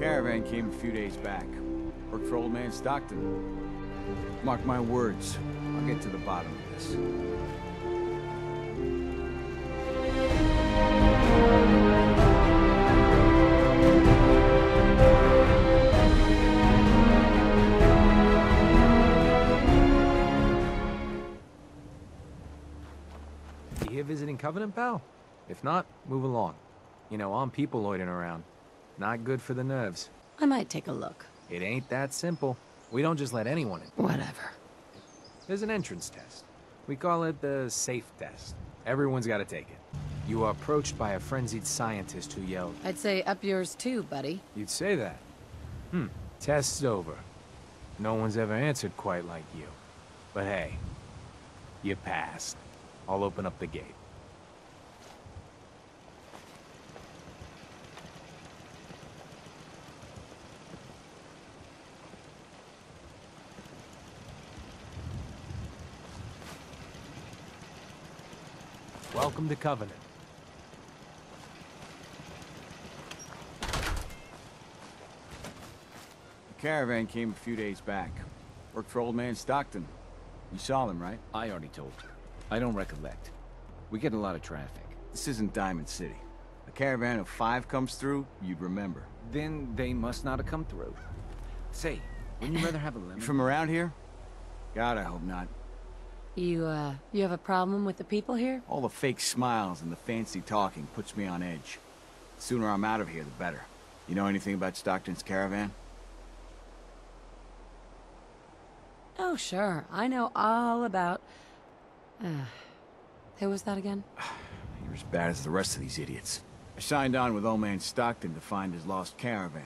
Caravan came a few days back. Worked for old man Stockton. Mark my words, I'll get to the bottom of this. Here visiting Covenant, pal? If not, move along. You know, armed people loitering around. Not good for the nerves. I might take a look. It ain't that simple. We don't just let anyone in. Whatever. There's an entrance test. We call it the safe test. Everyone's got to take it. You are approached by a frenzied scientist who yelled, I'd say up yours too, buddy. You'd say that. Hmm. Test's over. No one's ever answered quite like you. But hey, you passed. I'll open up the gate. Welcome to Covenant. The caravan came a few days back. Worked for old man Stockton. You saw them, right? I already told you. I don't recollect. We get a lot of traffic. This isn't Diamond City. A caravan of five comes through, you'd remember. Then they must not have come through. Say, wouldn't you rather have a You from around here? God, I hope not. You, uh, you have a problem with the people here? All the fake smiles and the fancy talking puts me on edge. The sooner I'm out of here, the better. You know anything about Stockton's caravan? Oh, sure. I know all about... Uh, who was that again? You're as bad as the rest of these idiots. I signed on with old man Stockton to find his lost caravan.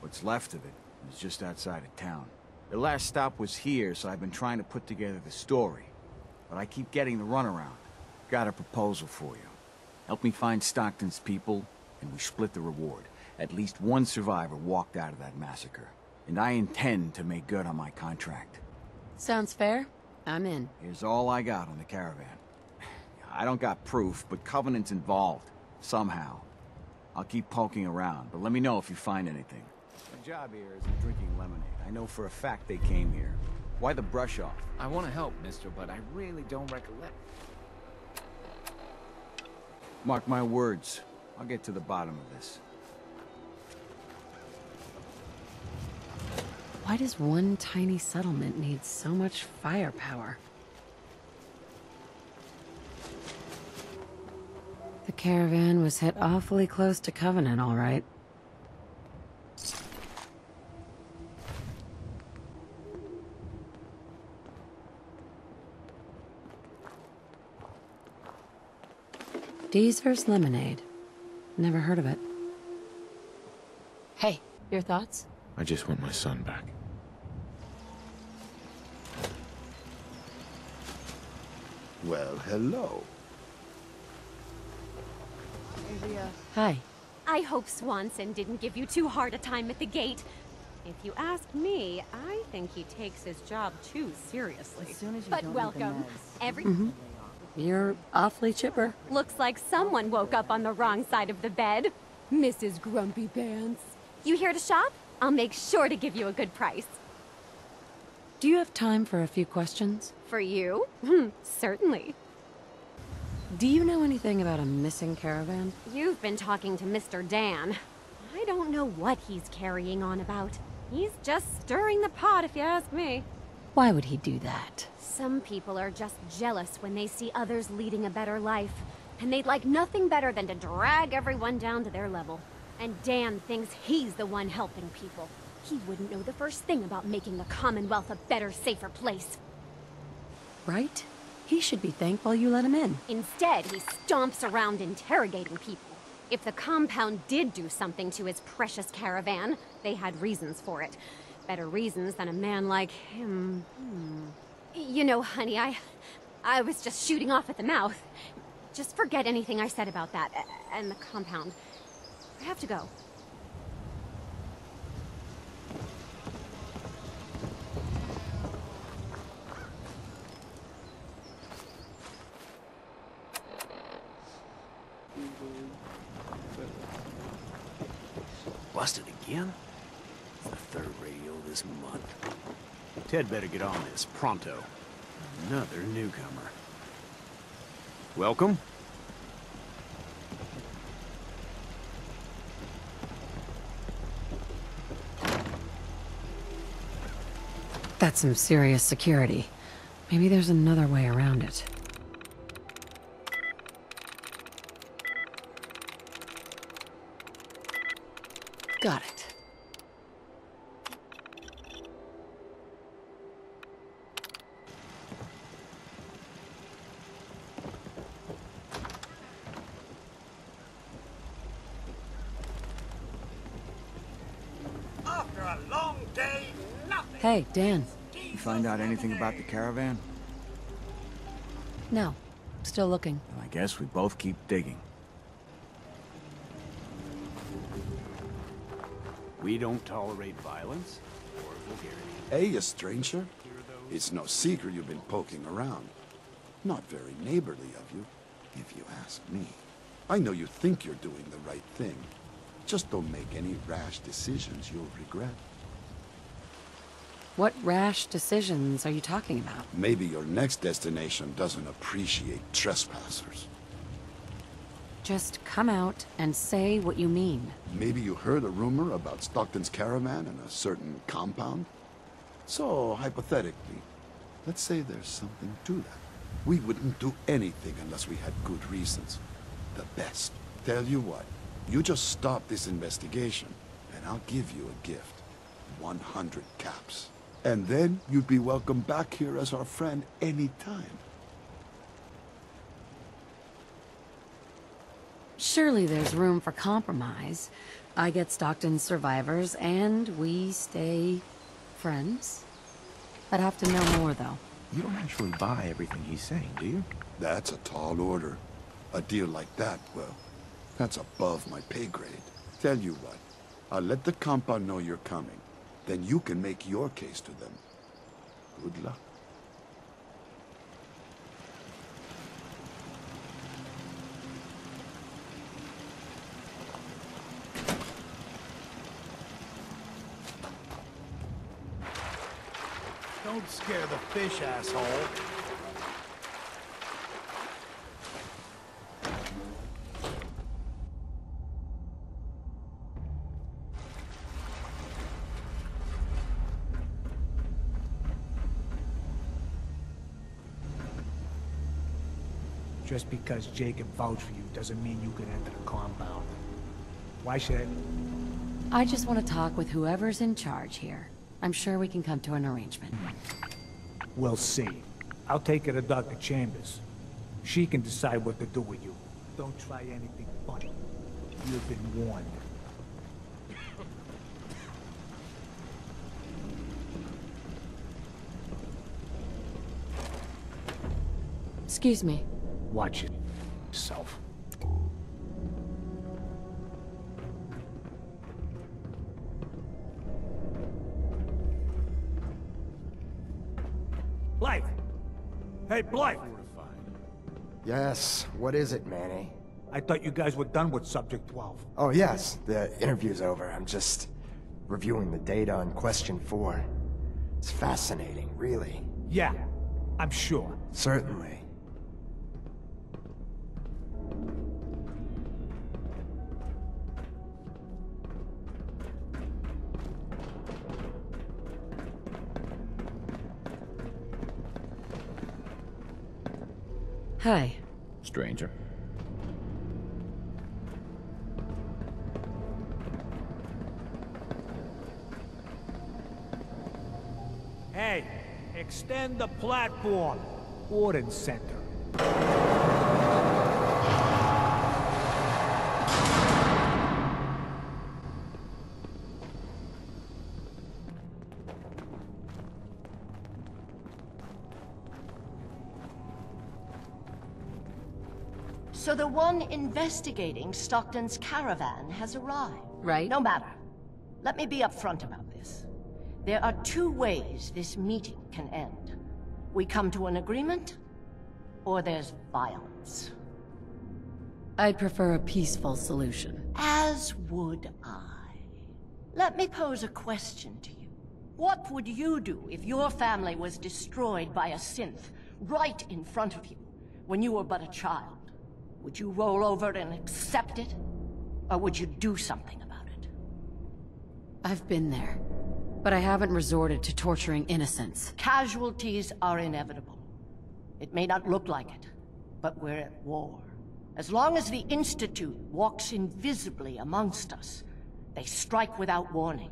What's left of it is just outside of town. The last stop was here, so I've been trying to put together the story. But I keep getting the runaround. Got a proposal for you. Help me find Stockton's people, and we split the reward. At least one survivor walked out of that massacre. And I intend to make good on my contract. Sounds fair. I'm in. Here's all I got on the caravan. I don't got proof, but Covenant's involved. Somehow. I'll keep poking around, but let me know if you find anything. My job here isn't drinking. I know for a fact they came here. Why the brush off? I want to help, mister, but I really don't recollect. Mark my words. I'll get to the bottom of this. Why does one tiny settlement need so much firepower? The caravan was hit awfully close to Covenant, all right. Deezer's Lemonade. Never heard of it. Hey, your thoughts? I just want my son back. Well, hello. Hi. I hope Swanson didn't give you too hard a time at the gate. If you ask me, I think he takes his job too seriously. but welcome. Every mm-hmm. You're awfully chipper. looks like someone woke up on the wrong side of the bed. Mrs. Grumpy Pants. You here to shop? I'll make sure to give you a good price. Do you have time for a few questions? For you? Hmm, Certainly. Do you know anything about a missing caravan? You've been talking to Mr. Dan. I don't know what he's carrying on about. He's just stirring the pot, if you ask me. Why would he do that? Some people are just jealous when they see others leading a better life, and they'd like nothing better than to drag everyone down to their level. And Dan thinks he's the one helping people. He wouldn't know the first thing about making the Commonwealth a better, safer place. Right? He should be thankful you let him in. Instead, he stomps around interrogating people. If the compound did do something to his precious caravan, they had reasons for it. Better reasons than a man like him. Hmm. You know, honey, I... I was just shooting off at the mouth. Just forget anything I said about that, and the compound. I have to go. Busted again? It's the third radio this month. Ted better get on this, pronto. Another newcomer. Welcome. That's some serious security. Maybe there's another way around it. Got it. After a long day, nothing. Hey, Dan. You find out anything about the caravan? No. Still looking. Well, I guess we both keep digging. We don't tolerate violence or vulgarity. Hey, you stranger. It's no secret you've been poking around. Not very neighborly of you, if you ask me. I know you think you're doing the right thing. Just don't make any rash decisions you'll regret. What rash decisions are you talking about? Maybe your next destination doesn't appreciate trespassers. Just come out and say what you mean. Maybe you heard a rumor about Stockton's caravan and a certain compound? So, hypothetically, let's say there's something to that. We wouldn't do anything unless we had good reasons. The best. Tell you what, you just stop this investigation, and I'll give you a gift. 100 caps. And then you'd be welcome back here as our friend anytime. Surely there's room for compromise. I get Stockton's survivors, and we stay friends. I'd have to know more, though. You don't actually buy everything he's saying, do you? That's a tall order. A deal like that, well, that's above my pay grade. Tell you what, I'll let the compound know you're coming. Then you can make your case to them. Good luck. Don't scare the fish, asshole. Just because Jacob vouched for you doesn't mean you can enter the compound. Why should I? I just want to talk with whoever's in charge here. I'm sure we can come to an arrangement. We'll see. I'll take it to Dr. Chambers. She can decide what to do with you. Don't try anything funny. You've been warned. Excuse me. Watch it. Self. Blythe! Hey, Blythe! Yes, what is it, Manny? I thought you guys were done with Subject 12. Oh, yes, the interview's over. I'm just reviewing the data on Question 4. It's fascinating, really. Yeah, I'm sure. Certainly. Hi. Stranger. Hey, extend the platform. Warden Center. So the one investigating Stockton's caravan has arrived. Right. No matter. Let me be upfront about this. There are two ways this meeting can end. We come to an agreement, or there's violence. I'd prefer a peaceful solution. As would I. Let me pose a question to you. What would you do if your family was destroyed by a synth right in front of you when you were but a child? Would you roll over and accept it? Or would you do something about it? I've been there, but I haven't resorted to torturing innocents. Casualties are inevitable. It may not look like it, but we're at war. As long as the Institute walks invisibly amongst us, they strike without warning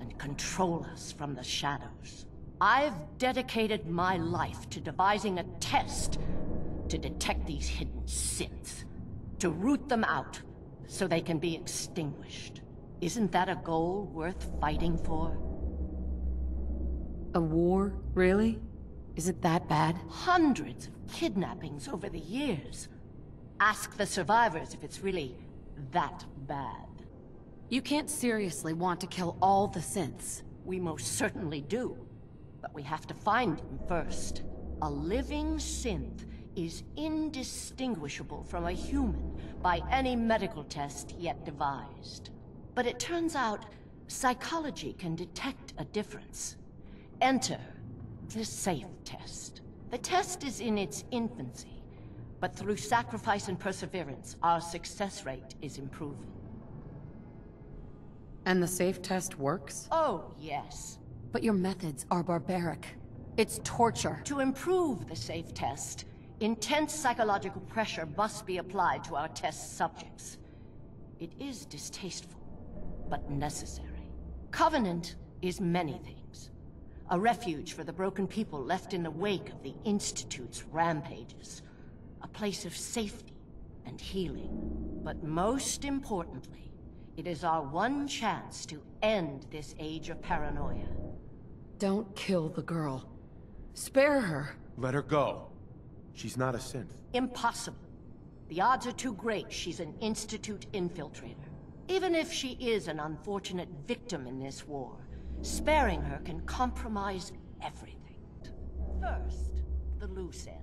and control us from the shadows. I've dedicated my life to devising a test to detect these hidden synths, to root them out so they can be extinguished. Isn't that a goal worth fighting for? A war, really? Is it that bad? Hundreds of kidnappings over the years. Ask the survivors if it's really that bad. You can't seriously want to kill all the synths. We most certainly do. But we have to find him first. A living synth is indistinguishable from a human by any medical test yet devised. But it turns out psychology can detect a difference. Enter the SAFE test. The test is in its infancy, but through sacrifice and perseverance, our success rate is improving. And the safe test works? Oh, yes. But your methods are barbaric. It's torture. To improve the safe test, intense psychological pressure must be applied to our test subjects. It is distasteful, but necessary. Covenant is many things. A refuge for the broken people left in the wake of the Institute's rampages. A place of safety and healing. But most importantly, it is our one chance to end this age of paranoia. Don't kill the girl. Spare her. Let her go. She's not a synth. Impossible. The odds are too great she's an Institute infiltrator. Even if she is an unfortunate victim in this war, sparing her can compromise everything. First, the loose end.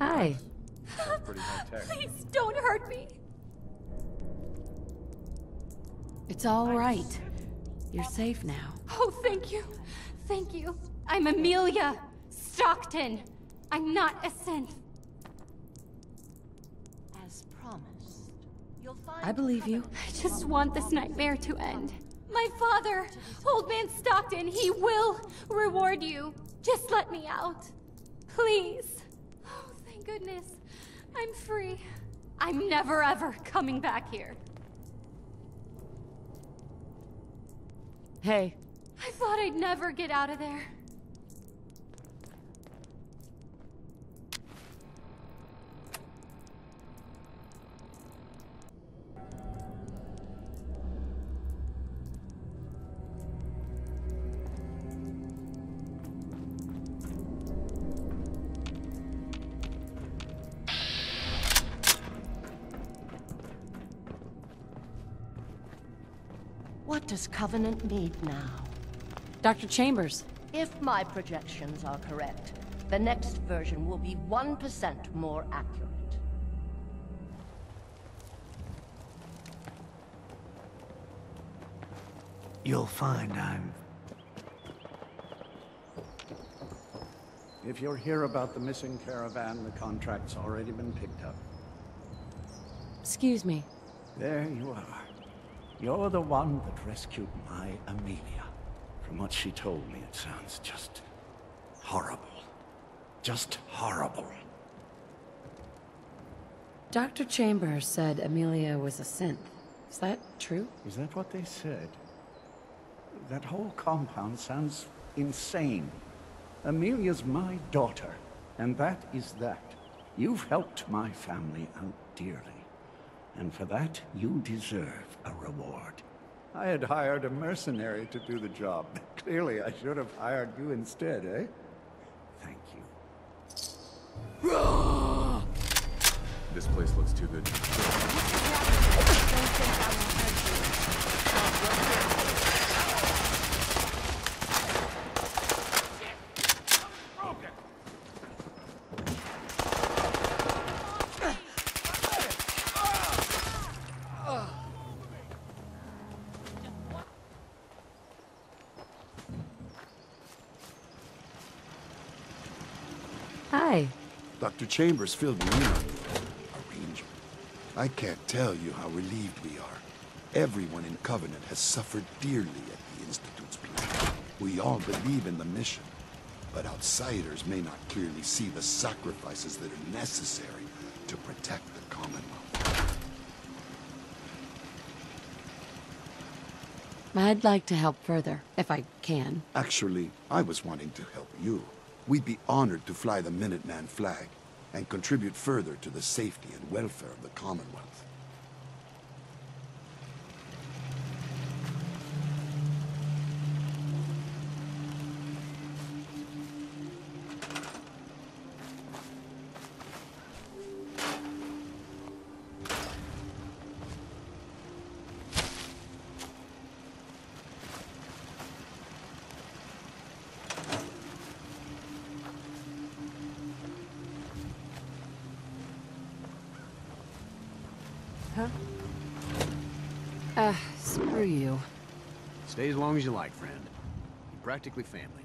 Hi. Pretty high tech. Please don't hurt me. It's all right. You're safe now. Oh, thank you. Thank you. I'm Amelia Stockton. I'm not a synth. As promised, you'll find I believe you. I just want this nightmare to end. My father, Old Man Stockton, he will reward you. Just let me out. Please. Oh, thank goodness. I'm free. I'm never ever coming back here. Hey, I thought I'd never get out of there. What does Covenant need now? Dr. Chambers. If my projections are correct, the next version will be 1% more accurate. You'll find I'm... If you're here about the missing caravan, the contract's already been picked up. Excuse me. There you are. You're the one that rescued my Amelia. From what she told me, it sounds just horrible. Just horrible. Dr. Chambers said Amelia was a synth. Is that true? Is that what they said? That whole compound sounds insane. Amelia's my daughter, and that is that. You've helped my family out dearly. And for that, you deserve a reward. I had hired a mercenary to do the job. Clearly, I should have hired you instead, eh? Thank you. This place looks too good. Hi. Dr. Chambers filled me in on arrangement. I can't tell you how relieved we are. Everyone in Covenant has suffered dearly at the Institute's plan. We all believe in the mission, but outsiders may not clearly see the sacrifices that are necessary to protect the Commonwealth. I'd like to help further, if I can. Actually, I was wanting to help you. We'd be honored to fly the Minuteman flag and contribute further to the safety and welfare of the Commonwealth. Huh? Uh, screw you. Stay as long as you like, friend. You're practically family